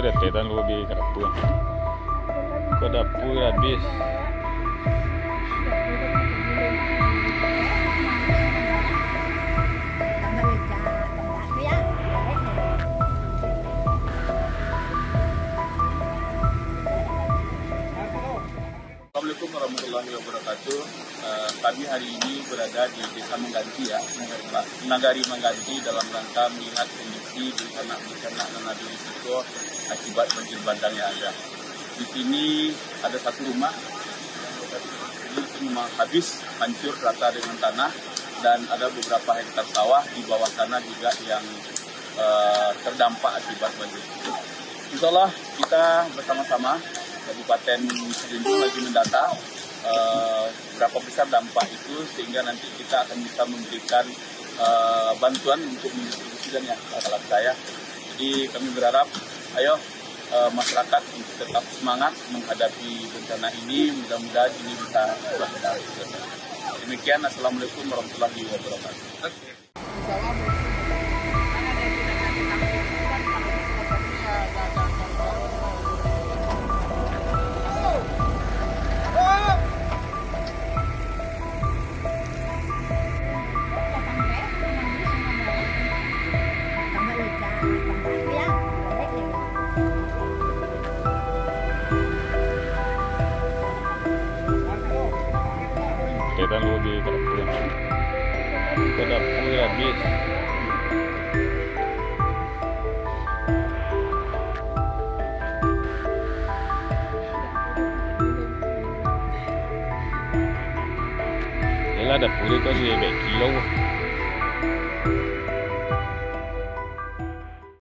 udah tetan lu bi ke dapur. Ke Assalamualaikum warahmatullahi wabarakatuh. Eh, kami hari ini berada di Desa Mengganti ya, Nagari Mengganti dalam rangka melihat kondisi bencana-bencana dan ada risiko akibat banjir bandang yang ada. Di sini ada satu rumah ini memang habis hancur rata dengan tanah dan ada beberapa hektar sawah di bawah sana juga yang eh, terdampak akibat banjir. Insya Allah kita bersama-sama Kabupaten Seribu lagi mendata uh, berapa besar dampak itu sehingga nanti kita akan bisa memberikan uh, bantuan untuk mendistribusikan ya kalau saya. Jadi kami berharap ayo uh, masyarakat untuk tetap semangat menghadapi bencana ini. Mudah-mudahan ini bisa berhasil. Demikian, Assalamualaikum warahmatullahi wabarakatuh. tetan bi ke dapur ke dapur habis Yalah dapur itu dia baik kilo